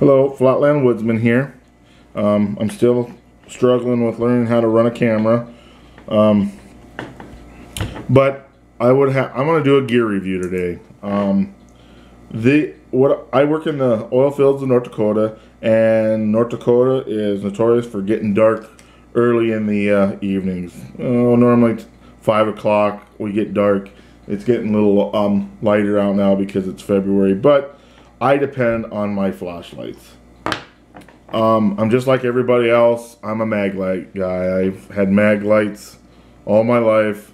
Hello, Flatland Woodsman here. Um, I'm still struggling with learning how to run a camera. Um, but I would have. I'm to do a gear review today. Um, the what I work in the oil fields of North Dakota, and North Dakota is notorious for getting dark early in the uh, evenings. Oh, normally five o'clock we get dark. It's getting a little um, lighter out now because it's February, but I depend on my flashlights. Um, I'm just like everybody else. I'm a Maglite guy. I've had Maglites all my life,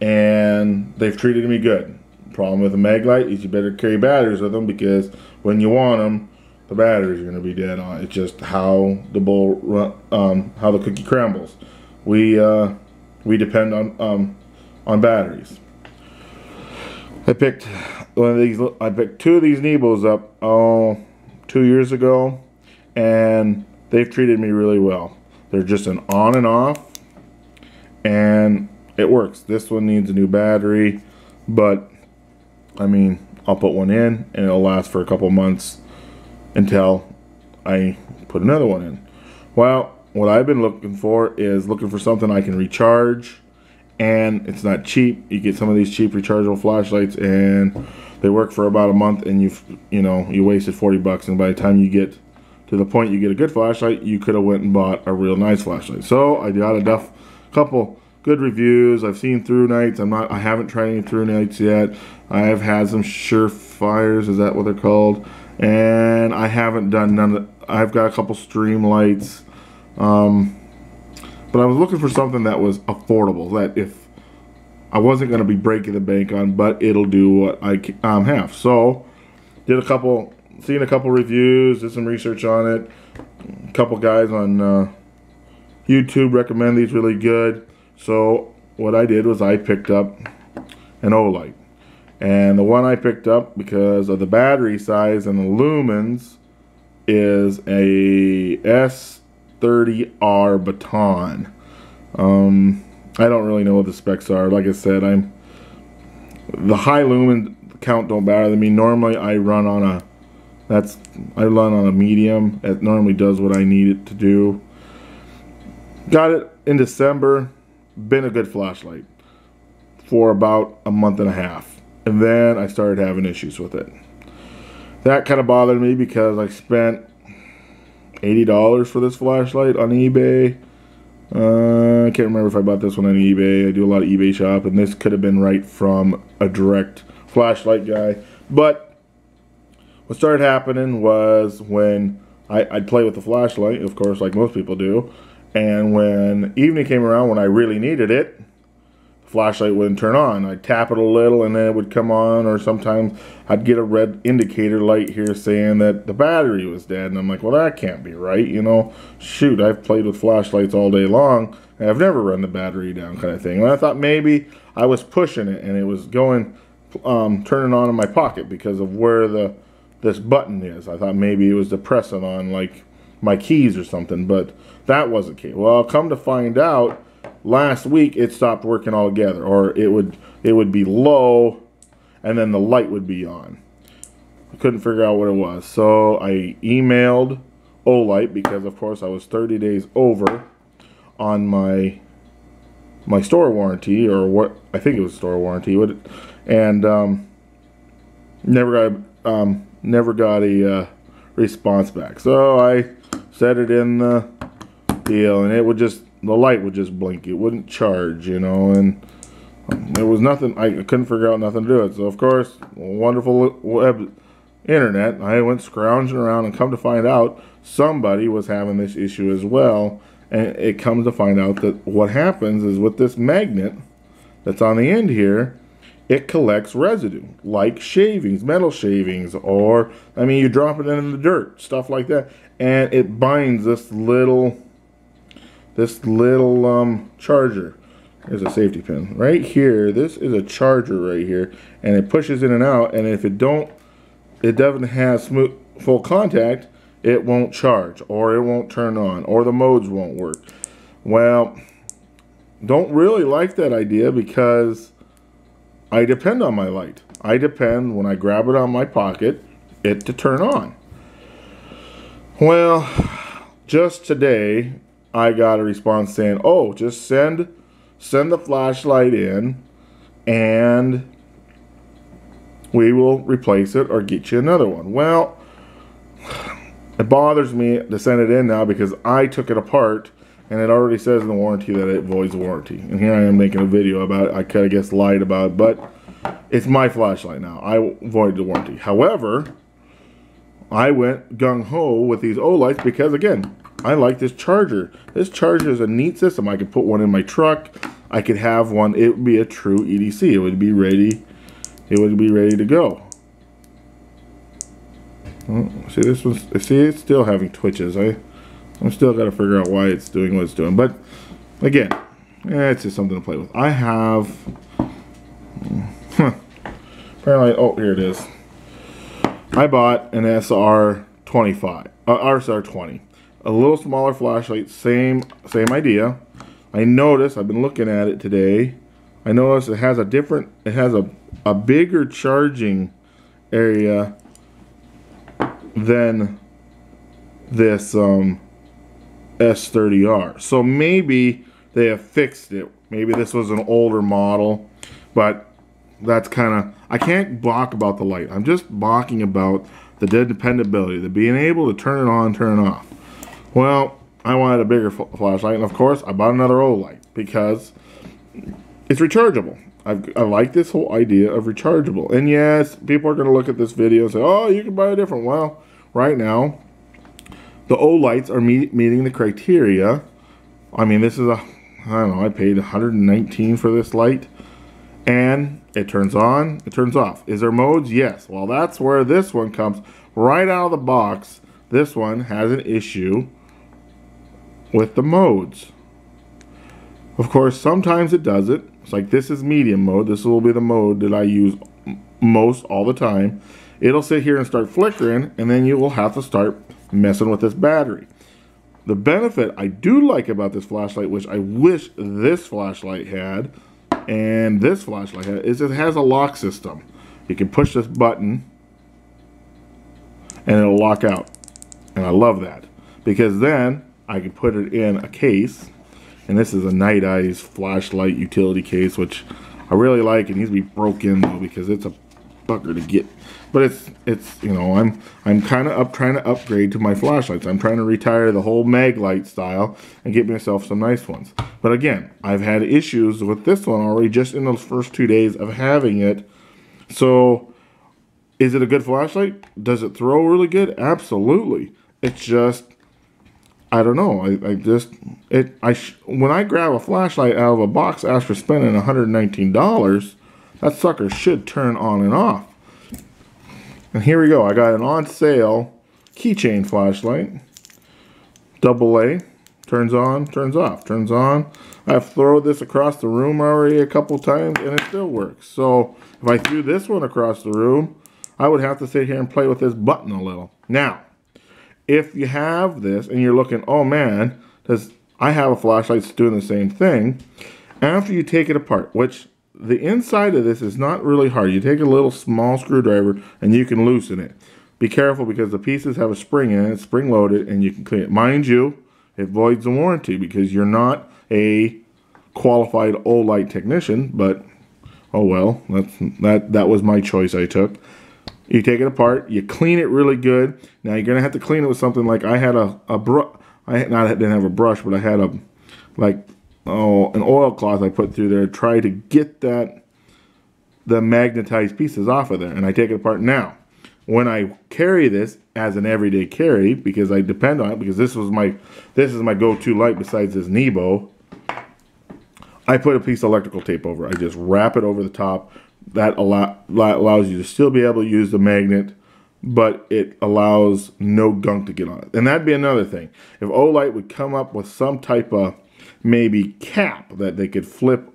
and they've treated me good. Problem with a Maglite is you better carry batteries with them because when you want them, the batteries are going to be dead on. It's just how the bowl, run, um, how the cookie crumbles. We uh, we depend on um, on batteries. I picked one of these. I picked two of these Nebos up oh two years ago, and they've treated me really well. They're just an on and off, and it works. This one needs a new battery, but I mean, I'll put one in, and it'll last for a couple months until I put another one in. Well, what I've been looking for is looking for something I can recharge and it's not cheap. You get some of these cheap rechargeable flashlights and they work for about a month and you've you know you wasted 40 bucks. And by the time you get to the point you get a good flashlight you could have went and bought a real nice flashlight. So i got a couple good reviews. I've seen ThruNites. i'm not i haven't tried any ThruNites yet. I've had some surefires is that what they're called? And i haven't done none of i've got a couple Streamlights um, but I was looking for something that was affordable. That if I wasn't going to be breaking the bank on, but it'll do what I um, have. So did a couple, seen a couple reviews, did some research on it. A couple guys on uh, YouTube recommend these really good. So what I did was I picked up an Olight. And the one I picked up because of the battery size and the lumens is a S 30R baton. Um, I don't really know what the specs are. Like I said, I'm the high lumen count don't matter to me. Normally, I run on a that's I run on a medium. It normally does what I need it to do. Got it in December. Been a good flashlight for about a month and a half, and then I started having issues with it. That kind of bothered me because I spent $80 for this flashlight on eBay. Uh, I can't remember if I bought this one on eBay. I do a lot of eBay shop, and this could have been right from a direct flashlight guy. But what started happening was when I, would play with the flashlight, of course, like most people do. And when evening came around, when I really needed it, flashlight wouldn't turn on. I'd tap it a little and then it would come on, or sometimes I'd get a red indicator light here saying that the battery was dead. And I'm like, well, that can't be right. You know, shoot, I've played with flashlights all day long. And I've never run the battery down kind of thing. And I thought maybe I was pushing it and it was going, um, turning on in my pocket because of where the this button is. I thought maybe it was depressing on like my keys or something, but that wasn't key. Well, come to find out, last week it stopped working altogether or it would it would be low and then the light would be on. I couldn't figure out what it was. So I emailed Olight because of course I was 30 days over on my my store warranty or what I think it was store warranty would and um, never got um, never got a uh, response back. So I set it in the deal and it would just the light would just blink. It wouldn't charge, you know, and um, there was nothing. I couldn't figure out nothing to do it. So of course, wonderful web internet. I went scrounging around and come to find out somebody was having this issue as well. And it comes to find out that what happens is with this magnet that's on the end here, it collects residue like shavings, metal shavings, or I mean, you drop it in the dirt, stuff like that, and it binds this little this little um, charger. There's a safety pin. Right here, this is a charger right here, and it pushes in and out, and if it don't, it doesn't have smooth full contact, it won't charge, or it won't turn on, or the modes won't work. Well, don't really like that idea because I depend on my light. I depend when I grab it on my pocket, it to turn on. Well, just today I got a response saying, "Oh, just send send the flashlight in and we will replace it or get you another one." Well, it bothers me to send it in now because I took it apart and it already says in the warranty that it voids the warranty. And here I am making a video about it. I kind of guess, lied about it, but it's my flashlight now. I void the warranty. However, I went gung-ho with these Olights because, again, I like this charger. This charger is a neat system. I could put one in my truck. I could have one. It would be a true EDC. It would be ready. It would be ready to go. Oh, see this one's see it's still having twitches. I I'm still got to figure out why it's doing what it's doing. But again, eh, it's just something to play with. I have huh, apparently oh here it is. I bought an SR 25 uh, RSR20, a little smaller flashlight, same same idea. I noticed I've been looking at it today. I noticed it has a different, it has a a bigger charging area than this um, S30R. So maybe they have fixed it. Maybe this was an older model, but that's kind of, I can't balk about the light. I'm just balking about the dead dependability, the being able to turn it on, turn it off. Well, I wanted a bigger flashlight, and of course, I bought another Olight because it's rechargeable. I've, I like this whole idea of rechargeable. And yes, people are going to look at this video and say, oh, you can buy a different. Well, right now, the Olights are meet, meeting the criteria. I mean, this is a, I don't know, I paid 119 for this light. And it turns on, it turns off. Is there modes? Yes. Well, that's where this one comes right out of the box. This one has an issue with the modes. Of course, sometimes it does it. It's like this is medium mode. This will be the mode that I use most all the time. It'll sit here and start flickering, and then you will have to start messing with this battery. The benefit I do like about this flashlight, which I wish this flashlight had, and this flashlight had, is it has a lock system. You can push this button, and it'll lock out. And I love that. Because then, I can put it in a case, and this is a Nite Ize flashlight utility case, which I really like. It needs to be broken though because it's a fucker to get. But it's it's you know I'm I'm kind of up trying to upgrade to my flashlights. I'm trying to retire the whole Maglite style and get myself some nice ones. But again, I've had issues with this one already just in those first two days of having it. So is it a good flashlight? Does it throw really good? Absolutely. It's just I don't know. I, I just it I when I grab a flashlight out of a box after spending $119, that sucker should turn on and off. And here we go. I got an on sale keychain flashlight. Double A. Turns on, turns off, turns on. I've thrown this across the room already a couple times and it still works. So if I threw this one across the room, I would have to sit here and play with this button a little. Now, if you have this and you're looking, oh man, does I have a flashlight that's doing the same thing. After you take it apart, which the inside of this is not really hard. You take a little small screwdriver and you can loosen it. Be careful because the pieces have a spring in it, spring loaded, and you can clean it. Mind you, it voids the warranty because you're not a qualified Olight technician, but oh well, that's that that was my choice I took. You take it apart, you clean it really good. Now you're gonna have to clean it with something like I had a a brush. I not didn't have a brush, but I had a like oh an oilcloth I put through there. Try to get that the magnetized pieces off of there, and I take it apart now. When I carry this as an everyday carry, because I depend on it, because this was my this is my go-to light besides this Nebo. I put a piece of electrical tape over. I just wrap it over the top that allow, allows you to still be able to use the magnet, but it allows no gunk to get on it. And that'd be another thing. If Olight would come up with some type of maybe cap that they could flip.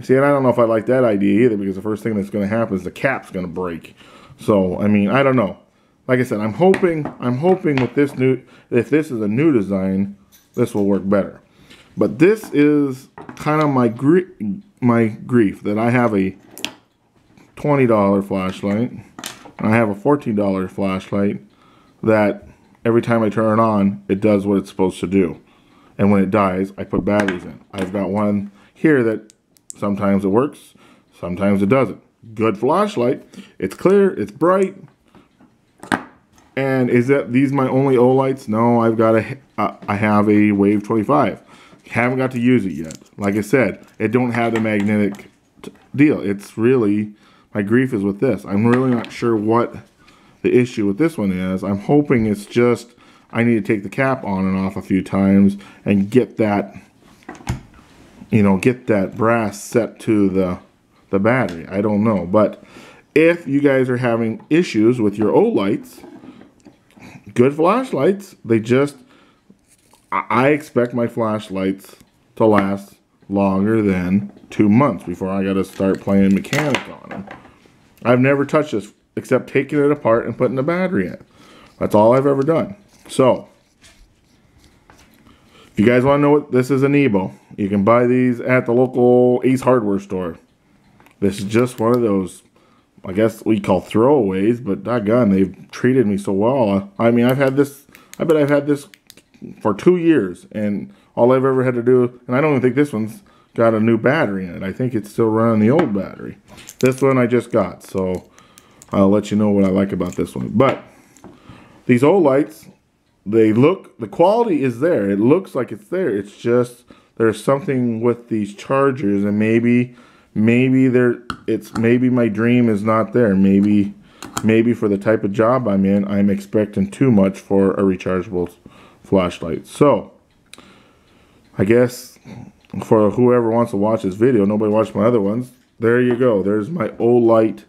See, and I don't know if I like that idea either because the first thing that's going to happen is the cap's going to break. So, I mean, I don't know. Like I said, I'm hoping, I'm hoping with this new, if this is a new design, this will work better. But this is kind of my gr my grief that I have a $20 flashlight. I have a $14 flashlight that every time I turn it on, it does what it's supposed to do. And when it dies, I put batteries in. I've got one here that sometimes it works, sometimes it doesn't. Good flashlight. It's clear, it's bright. And is that these my only Olights? No, I've got a, uh, I have a Wave 25. Haven't got to use it yet. Like I said, it don't have the magnetic deal. It's really, my grief is with this. I'm really not sure what the issue with this one is. I'm hoping it's just, I need to take the cap on and off a few times and get that, you know, get that brass set to the, the battery. I don't know. But if you guys are having issues with your Olights, good flashlights, they just I expect my flashlights to last longer than two months before I got to start playing mechanic on them. I've never touched this except taking it apart and putting the battery in. That's all I've ever done. So, if you guys want to know what this is a Nebo, you can buy these at the local Ace Hardware store. This is just one of those, I guess we call throwaways, but doggone, they've treated me so well. I mean, I've had this, I bet I've had this for two years, and all I've ever had to do, and I don't even think this one's got a new battery in it. I think it's still running the old battery. This one I just got, so I'll let you know what I like about this one. But these old lights, they look, the quality is there. It looks like it's there. It's just there's something with these chargers, and maybe, maybe there, it's maybe my dream is not there. Maybe, maybe for the type of job I'm in, I'm expecting too much for a rechargeable flashlight. So, I guess for whoever wants to watch this video, nobody watched my other ones. There you go. There's my Olight,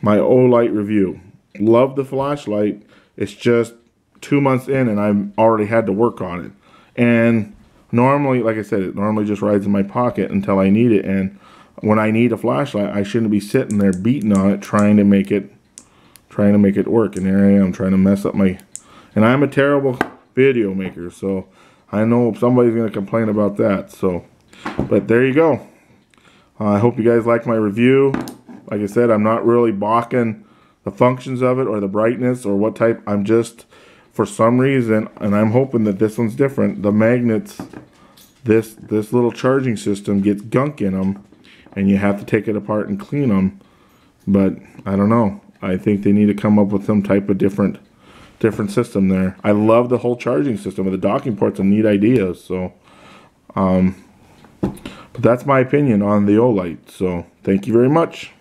my Olight review. Love the flashlight. It's just two months in and I've already had to work on it. And normally, like I said, it normally just rides in my pocket until I need it. And when I need a flashlight, I shouldn't be sitting there beating on it, trying to make it, trying to make it work. And here I am trying to mess up my, and I'm a terrible video maker. So I know somebody's going to complain about that. So, but there you go. Uh, I hope you guys like my review. Like I said, I'm not really balking the functions of it or the brightness or what type. I'm just, for some reason, and I'm hoping that this one's different, the magnets, this, this little charging system gets gunk in them and you have to take it apart and clean them. But I don't know. I think they need to come up with some type of different different system there. I love the whole charging system. With the docking port's a neat idea. So, um, but that's my opinion on the Olight. So, thank you very much.